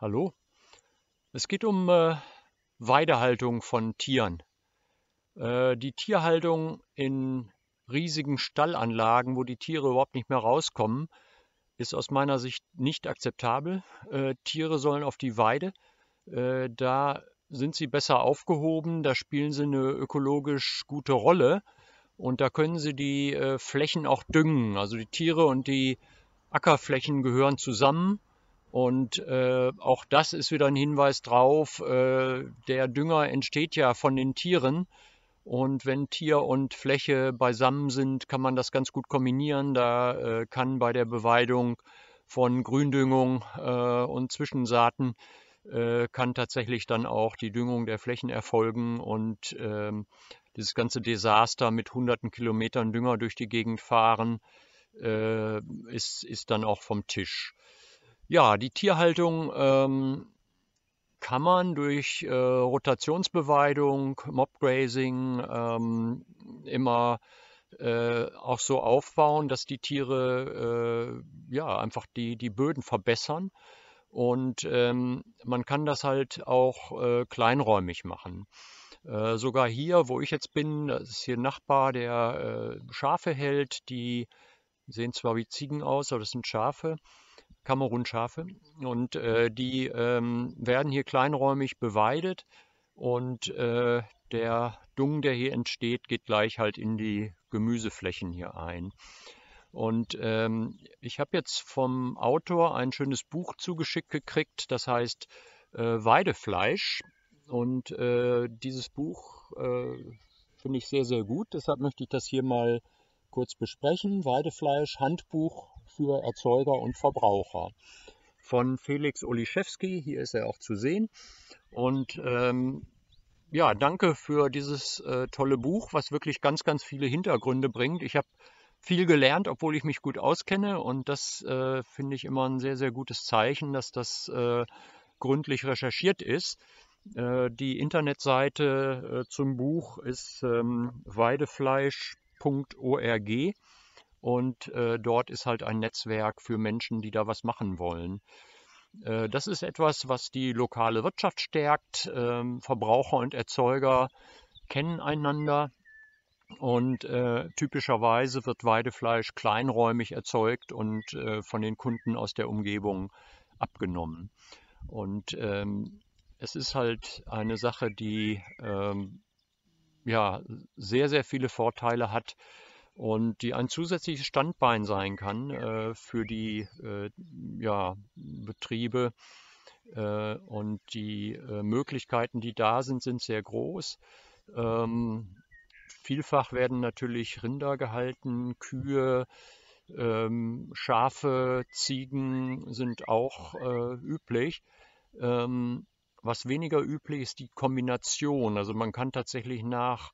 Hallo. Es geht um äh, Weidehaltung von Tieren. Äh, die Tierhaltung in riesigen Stallanlagen, wo die Tiere überhaupt nicht mehr rauskommen, ist aus meiner Sicht nicht akzeptabel. Äh, Tiere sollen auf die Weide. Äh, da sind sie besser aufgehoben, da spielen sie eine ökologisch gute Rolle und da können sie die äh, Flächen auch düngen. Also die Tiere und die Ackerflächen gehören zusammen und äh, auch das ist wieder ein Hinweis drauf, äh, der Dünger entsteht ja von den Tieren. Und wenn Tier und Fläche beisammen sind, kann man das ganz gut kombinieren. Da äh, kann bei der Beweidung von Gründüngung äh, und Zwischensaaten äh, kann tatsächlich dann auch die Düngung der Flächen erfolgen und ähm, dieses ganze Desaster mit hunderten Kilometern Dünger durch die Gegend fahren äh, ist, ist dann auch vom Tisch. Ja, die Tierhaltung ähm, kann man durch äh, Rotationsbeweidung, Mobgrazing ähm, immer äh, auch so aufbauen, dass die Tiere äh, ja einfach die, die Böden verbessern. Und ähm, man kann das halt auch äh, kleinräumig machen. Äh, sogar hier, wo ich jetzt bin, das ist hier ein Nachbar, der äh, Schafe hält, die sehen zwar wie Ziegen aus, aber das sind Schafe. Kamerun-Schafe. Und äh, die ähm, werden hier kleinräumig beweidet und äh, der Dung, der hier entsteht, geht gleich halt in die Gemüseflächen hier ein. Und ähm, ich habe jetzt vom Autor ein schönes Buch zugeschickt gekriegt, das heißt äh, Weidefleisch. Und äh, dieses Buch äh, finde ich sehr, sehr gut. Deshalb möchte ich das hier mal kurz besprechen. Weidefleisch, Handbuch für Erzeuger und Verbraucher von Felix Oliszewski. Hier ist er auch zu sehen. Und ähm, ja, danke für dieses äh, tolle Buch, was wirklich ganz, ganz viele Hintergründe bringt. Ich habe viel gelernt, obwohl ich mich gut auskenne. Und das äh, finde ich immer ein sehr, sehr gutes Zeichen, dass das äh, gründlich recherchiert ist. Äh, die Internetseite äh, zum Buch ist ähm, weidefleisch.org und äh, dort ist halt ein Netzwerk für Menschen, die da was machen wollen. Äh, das ist etwas, was die lokale Wirtschaft stärkt. Ähm, Verbraucher und Erzeuger kennen einander. Und äh, typischerweise wird Weidefleisch kleinräumig erzeugt und äh, von den Kunden aus der Umgebung abgenommen. Und ähm, es ist halt eine Sache, die ähm, ja sehr, sehr viele Vorteile hat und die ein zusätzliches Standbein sein kann äh, für die äh, ja, Betriebe. Äh, und die äh, Möglichkeiten, die da sind, sind sehr groß. Ähm, vielfach werden natürlich Rinder gehalten, Kühe, ähm, Schafe, Ziegen sind auch äh, üblich. Ähm, was weniger üblich ist, die Kombination. Also man kann tatsächlich nach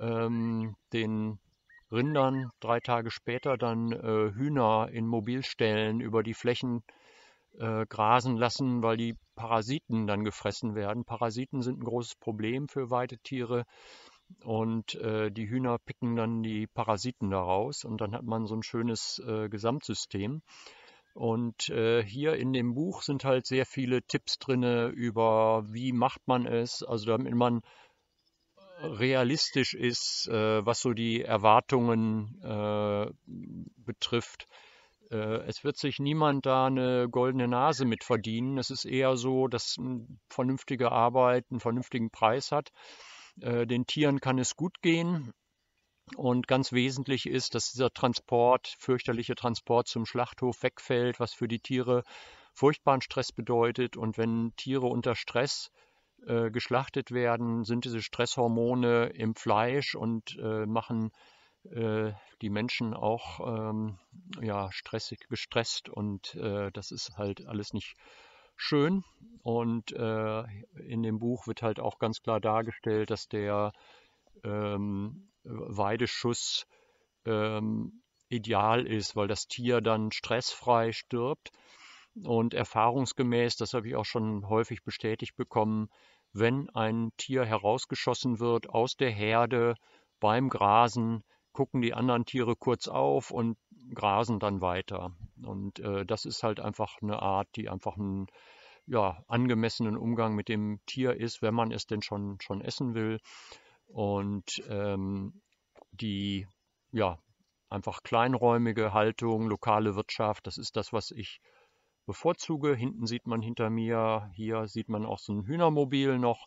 ähm, den Rindern drei Tage später dann äh, Hühner in Mobilstellen über die Flächen äh, grasen lassen, weil die Parasiten dann gefressen werden. Parasiten sind ein großes Problem für Weidetiere und äh, die Hühner picken dann die Parasiten daraus und dann hat man so ein schönes äh, Gesamtsystem. Und äh, hier in dem Buch sind halt sehr viele Tipps drin über, wie macht man es, also damit man realistisch ist, äh, was so die Erwartungen äh, betrifft. Äh, es wird sich niemand da eine goldene Nase mit verdienen. Es ist eher so, dass eine vernünftige Arbeit einen vernünftigen Preis hat. Den Tieren kann es gut gehen. Und ganz wesentlich ist, dass dieser Transport, fürchterliche Transport zum Schlachthof wegfällt, was für die Tiere furchtbaren Stress bedeutet. Und wenn Tiere unter Stress äh, geschlachtet werden, sind diese Stresshormone im Fleisch und äh, machen äh, die Menschen auch ähm, ja, stressig, gestresst und äh, das ist halt alles nicht schön. Und äh, in dem Buch wird halt auch ganz klar dargestellt, dass der ähm, Weideschuss ähm, ideal ist, weil das Tier dann stressfrei stirbt. Und erfahrungsgemäß, das habe ich auch schon häufig bestätigt bekommen, wenn ein Tier herausgeschossen wird aus der Herde beim Grasen, gucken die anderen Tiere kurz auf und grasen dann weiter. Und äh, das ist halt einfach eine Art, die einfach ein ja, angemessenen Umgang mit dem Tier ist, wenn man es denn schon, schon essen will. Und ähm, die ja, einfach kleinräumige Haltung, lokale Wirtschaft, das ist das, was ich bevorzuge. Hinten sieht man hinter mir, hier sieht man auch so ein Hühnermobil noch.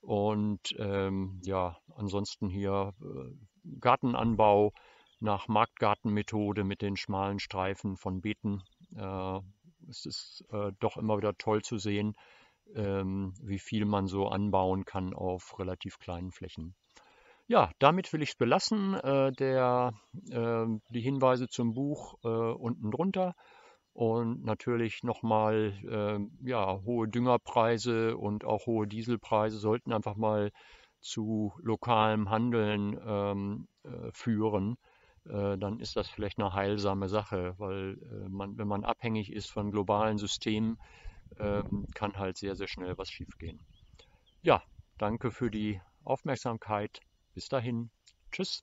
Und ähm, ja, ansonsten hier äh, Gartenanbau nach Marktgartenmethode mit den schmalen Streifen von Beeten. Äh, es ist äh, doch immer wieder toll zu sehen, ähm, wie viel man so anbauen kann auf relativ kleinen Flächen. Ja, damit will ich es belassen. Äh, der, äh, die Hinweise zum Buch äh, unten drunter und natürlich nochmal äh, ja, hohe Düngerpreise und auch hohe Dieselpreise sollten einfach mal zu lokalem Handeln ähm, äh, führen. Äh, dann ist das vielleicht eine heilsame Sache, weil äh, man, wenn man abhängig ist von globalen Systemen, ähm, kann halt sehr, sehr schnell was schiefgehen. Ja, danke für die Aufmerksamkeit. Bis dahin. Tschüss.